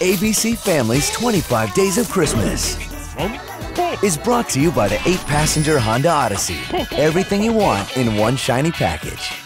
ABC Family's 25 Days of Christmas is brought to you by the eight passenger Honda Odyssey. Everything you want in one shiny package.